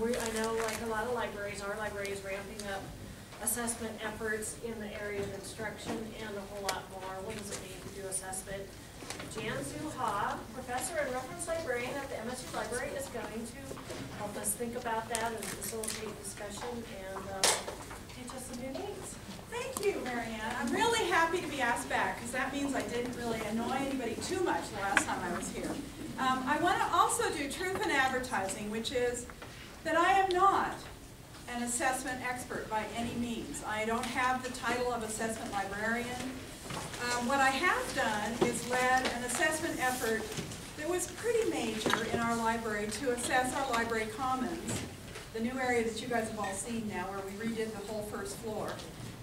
we, I know like a lot of libraries, our library is ramping up assessment efforts in the area of instruction and a whole lot more. What does it mean to do assessment? Jan Zauha, professor and reference librarian at the MSU Library, is going to help us think about that and facilitate discussion and, uh, teach us some new names. Thank you, Marianne. I'm really happy to be asked back, because that means I didn't really annoy anybody too much the last time I was here. Um, I want to also do truth in advertising, which is that I am not an assessment expert by any means. I don't have the title of assessment librarian. Um, what I have done is led an assessment effort that was pretty major in our library to assess our library commons, the new area that you guys have all seen now, where we redid the whole first floor.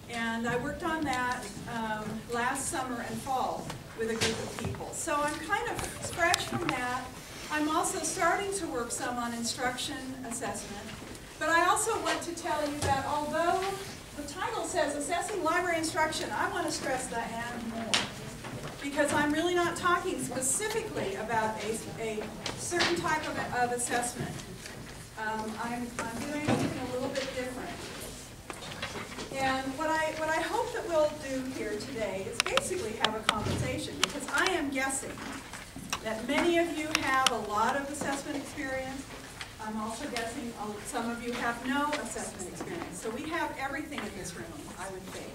And I worked on that um, last summer and fall with a group of people. So I'm kind of scratched from that. I'm also starting to work some on instruction assessment. But I also want to tell you that although the title says assessing library instruction, I want to stress the and more. Because I'm really not talking specifically about a, a certain type of, of assessment. Um, I'm, I'm doing something a little bit different. And what I, what I hope that we'll do here today is basically have a conversation, because I am guessing that many of you have a lot of assessment experience. I'm also guessing some of you have no assessment experience. So we have everything in this room, I would think,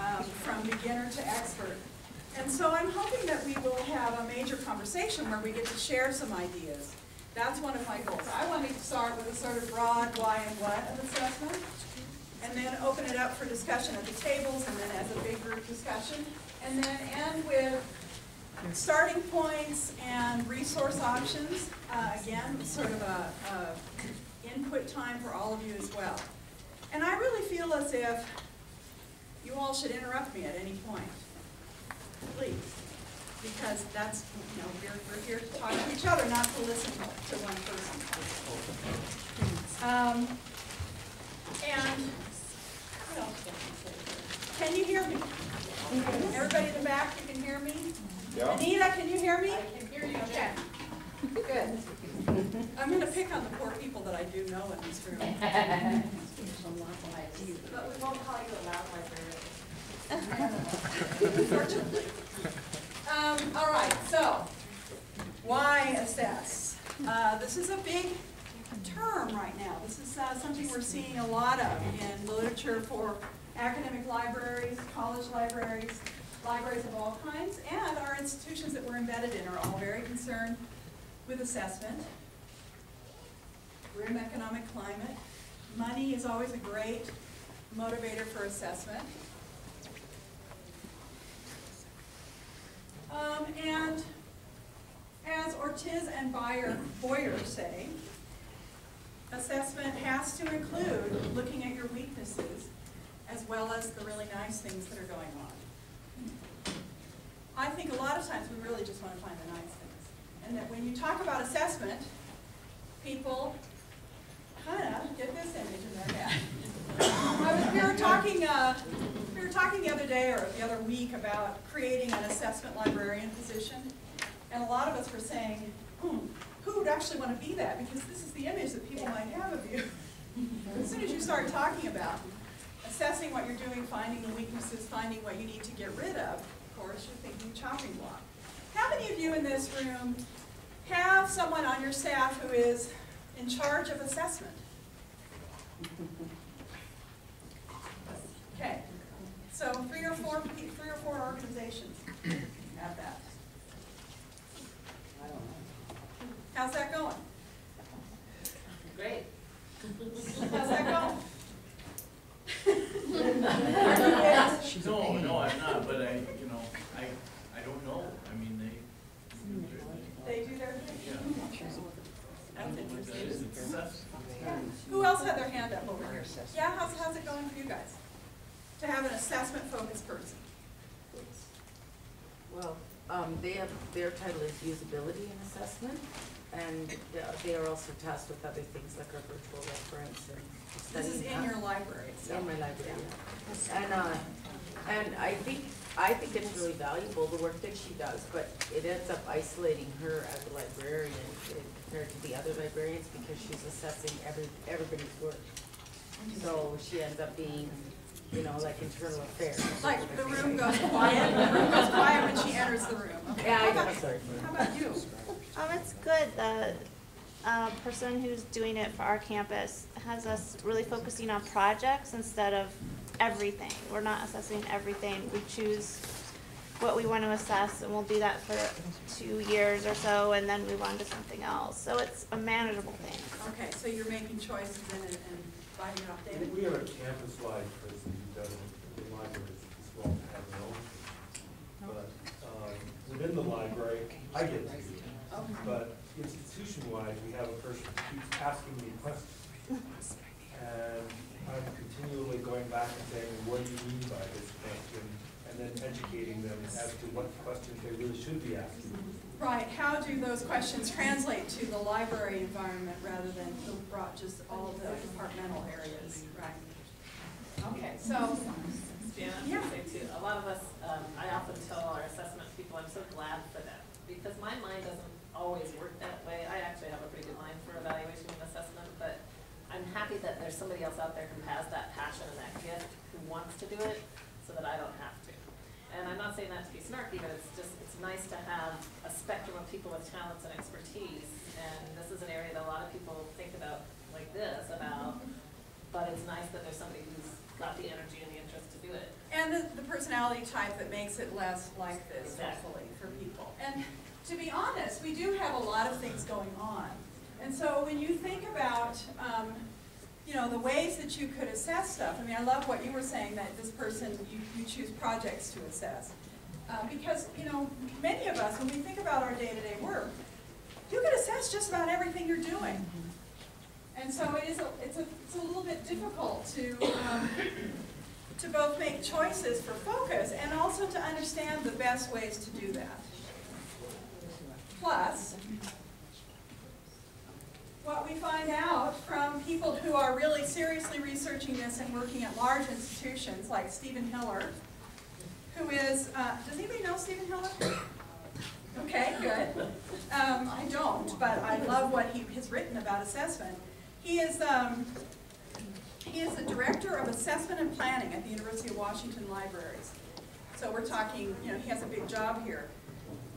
um, from beginner to expert. And so I'm hoping that we will have a major conversation where we get to share some ideas. That's one of my goals. I want to start with a sort of broad why and what of assessment, and then open it up for discussion at the tables, and then as a big group discussion, and then end with starting points and resource options. Uh, again, sort of a, a input time for all of you as well. And I really feel as if you all should interrupt me at any point, please, because that's, you know, we're, we're here to talk to each other, not to listen to one person. Um, and, what else can I say? Can you hear me? Everybody in the back, you can hear me? Yeah. Anita, can you hear me? I can hear you, Okay, good. I'm gonna pick on the poor people that I do know in this room. but we won't call you a loud librarian. Unfortunately. Um, all right, so, why assess? Uh, this is a big term right now. This is, uh, something we're seeing a lot of in literature for academic libraries, college libraries, libraries of all kinds, and our institutions that we're embedded in are all very concerned with assessment. An economic climate. Money is always a great motivator for assessment. Um, and as Ortiz and Bayer, Boyer say, assessment has to include looking at your weaknesses as well as the really nice things that are going on. I think a lot of times we really just want to find the nice things. And that when you talk about assessment, people kind of get this image in their head. I was, we were talking, uh, we were talking the other day or the other week about creating an assessment librarian position. And a lot of us were saying, hmm, who would actually want to be that? Because this is the image that people might have of you. As soon as you start talking about assessing what you're doing, finding the weaknesses, finding what you need to get rid of, of course, you're thinking chopping block. How many of you in this room have someone on your staff who is in charge of assessment? Okay, so three or four, three or four organizations have that. I don't know. How's that going? Great. How's that going? No, no, I'm not, but I, you know, I, I don't know, I mean, they. They do their thing? Yeah. That's interesting. It's tough. Who else had their hand up over here? Yeah, how's, how's it going for you guys? To have an assessment focused person? Well, um, they have, their title is usability and assessment. And they- are also tasked with other things like our virtual reference and This is in your library, so. In my library, yeah. And, uh, and I think, I think it's really valuable, the work that she does, but it ends up isolating her as a librarian compared to the other librarians because she's assessing every, everybody's work. So she ends up being, you know, like internal affairs. Like, the room goes quiet, the room goes quiet when she enters the room. Okay, Yeah, I about- know, sorry. How about you? Um, it's good. The uh, person who's doing it for our campus has us really focusing on projects instead of everything. We're not assessing everything. We choose what we want to assess, and we'll do that for two years or so, and then move on to something else. So it's a manageable thing. Okay, so you're making choices and, and finding out data. We have a campus-wide person who does it, the libraries as well have their own. But, um, within the library, I get to use it. Okay. But institution-wide, we have a person who keeps asking me questions. And I'm continually going back and saying, what do you mean by this question? And then educating them as to what questions they really should be asking. Right, how do those questions translate to the library environment rather than the broad, just all the departmental areas, right? Okay, so, Jana, Yeah. would say too, a lot of us, um, I often tell our assessment people, I'm so glad for them, because my mind doesn't always work that way. I actually have a pretty good line for evaluation and assessment, but I'm happy that there's somebody else out there who has that passion and that gift, who wants to do it, so that I don't have to. And I'm not saying that to be snarky, but it's just, it's nice to have a spectrum of people with talents and expertise. And this is an area that a lot of people think about like this, about, but it's nice that there's somebody who's got the energy and the interest to do it. and the, the personality type that makes it less like this, Exactly. hopefully, for people. And to be honest, we do have a lot of things going on. And so when you think about, um, you know, the ways that you could assess stuff, I mean, I love what you were saying, that this person, you, you choose projects to assess. Uh, because, you know, many of us, when we think about our day-to-day work, you could assess just about everything you're doing. And so it is, a it's a, it's a little bit difficult to, um, to both make choices for focus and also to understand the best ways to do that. Plus, what we find out from people who are really seriously researching this and working at large institutions like Stephen Hiller, who is, uh, does anybody know Stephen Hiller? Okay, good. Um, I don't, but I love what he has written about assessment. He is, um, he is the Director of Assessment and Planning at the University of Washington Libraries. So we're talking, you know, he has a big job here.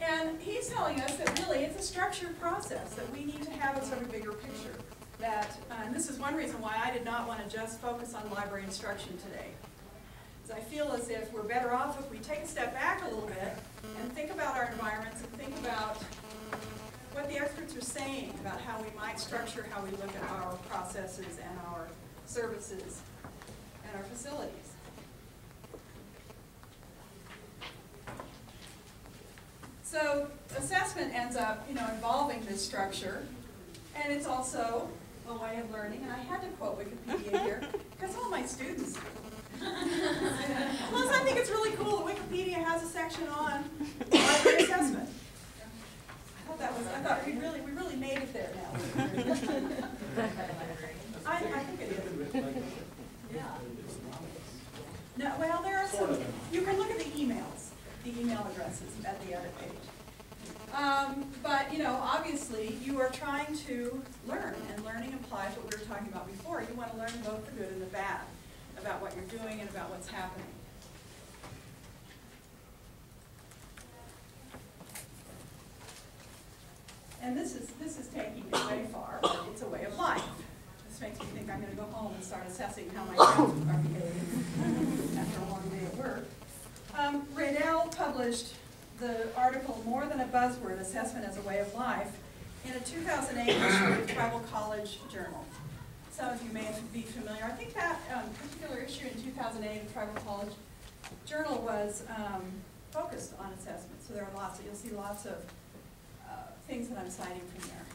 And he's telling us that really it's a structured process, that we need to have a sort of bigger picture. That, uh, and this is one reason why I did not want to just focus on library instruction today. Because I feel as if we're better off if we take a step back a little bit and think about our environments and think about what the experts are saying about how we might structure how we look at our processes and our services and our facilities. So assessment ends up, you know, involving this structure, and it's also a way of learning, and I had to quote Wikipedia here, because all my students. Plus, I think it's really cool that Wikipedia has a section on library assessment. I thought that was, I thought we really, we really made it there now. I, I think it is. Yeah. No, well, there are some, you can look at the emails, the email addresses at the other page. Um, but, you know, obviously, you are trying to learn, and learning implies what we were talking about before. You want to learn both the good and the bad about what you're doing and about what's happening. And this is, this is taking it way far, but it's a way of life. This makes me think I'm gonna go home and start assessing how my kids are behaving after a long day at work. Um, Radell published the article, More Than a Buzzword, Assessment as a Way of Life, in a two thousand eight issue of Tribal College Journal. Some of you may be familiar, I think that, um, particular issue in two thousand eight of Tribal College Journal was, um, focused on assessment, so there are lots, of you'll see lots of, uh, things that I'm citing from there.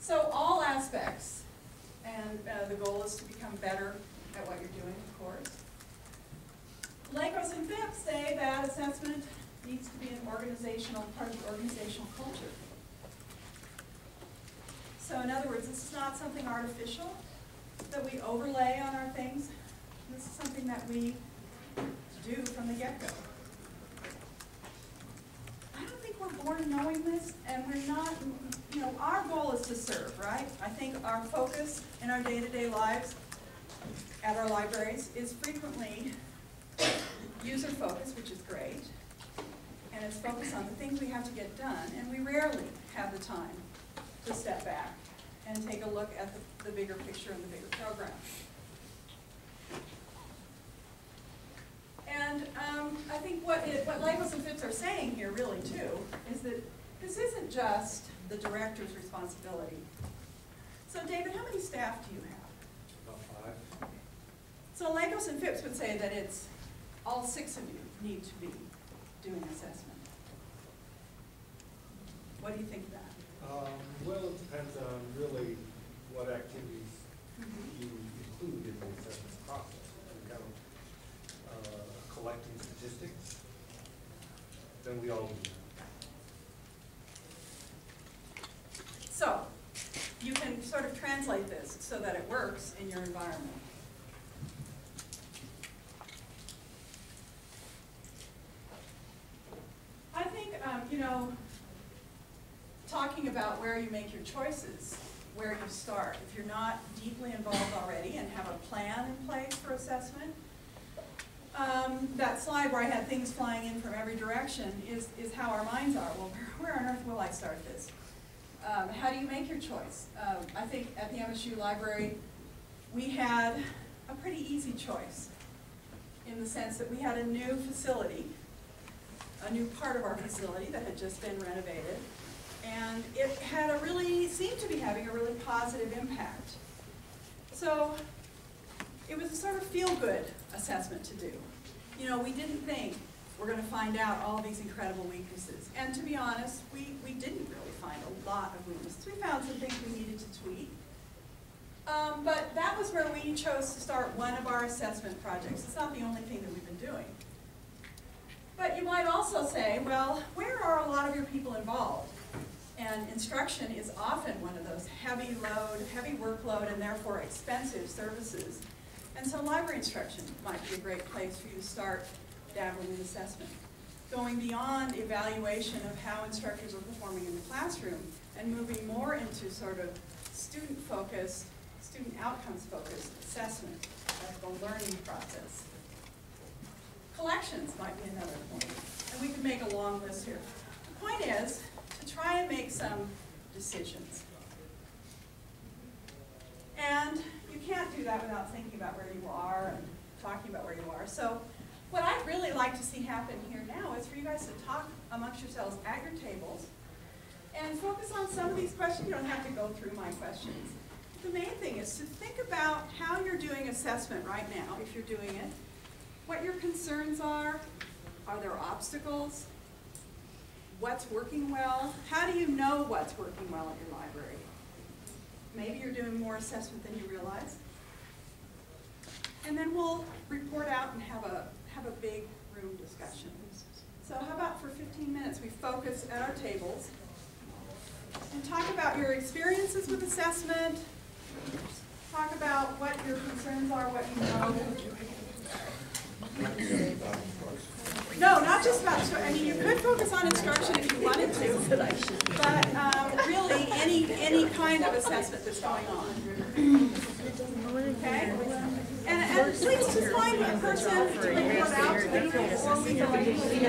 So all aspects, and uh, the goal is to become better at what you're doing, of course. Lakos and Phipps say that assessment needs to be an organizational, part of the organizational culture. So in other words, this is not something artificial that we overlay on our things. This is something that we do from the get-go. I don't think we're born knowing this, and we're not, you know, our goal is to serve, right? I think our focus in our day-to-day lives at our libraries is frequently user-focused, which is great, and it's focused on the things we have to get done, and we rarely have the time to step back and take a look at the, the bigger picture and the bigger program. And um, I think what it, what Lakos and Phipps are saying here really too, is that this isn't just the director's responsibility. So David, how many staff do you have? About five. So Lakos and Phipps would say that it's, all six of you need to be doing assessment. What do you think of that? Um, well, it depends on really what activities you include in the assessment process. If you count, uh, collecting statistics, then we all do that. So, you can sort of translate this so that it works in your environment. I think, um, you know, talking about where you make your choices, where you start. If you're not deeply involved already and have a plan in place for assessment, um, that slide where I had things flying in from every direction is, is how our minds are. Well, where, on earth will I start this? Um, how do you make your choice? Um, I think at the MSU library, we had a pretty easy choice in the sense that we had a new facility, a new part of our facility that had just been renovated. And it had a really, seemed to be having a really positive impact. So it was a sort of feel-good assessment to do. You know, we didn't think we're gonna find out all these incredible weaknesses. And to be honest, we, we didn't really find a lot of weaknesses. We found some things we needed to tweak. Um, but that was where we chose to start one of our assessment projects. It's not the only thing that we've been doing. But you might also say, well, where are a lot of your people involved? And instruction is often one of those heavy load, heavy workload, and therefore expensive services. And so library instruction might be a great place for you to start dabbling in assessment. Going beyond evaluation of how instructors are performing in the classroom and moving more into sort of student-focused, student outcomes-focused assessment of the learning process. Collections might be another point, and we could make a long list here. The point is try and make some decisions. And you can't do that without thinking about where you are and talking about where you are. So what I'd really like to see happen here now is for you guys to talk amongst yourselves at your tables and focus on some of these questions. You don't have to go through my questions. The main thing is to think about how you're doing assessment right now, if you're doing it, what your concerns are, are there obstacles, what's working well, how do you know what's working well at your library? Maybe you're doing more assessment than you realize. And then we'll report out and have a, have a big room discussion. So how about for 15 minutes, we focus at our tables and talk about your experiences with assessment, talk about what your concerns are, what you know. No, not just about, I mean, you could focus on instruction if you wanted to, but um, really, any, any kind of assessment that's going on. Okay? And, and please just find a person to report out to before we go into the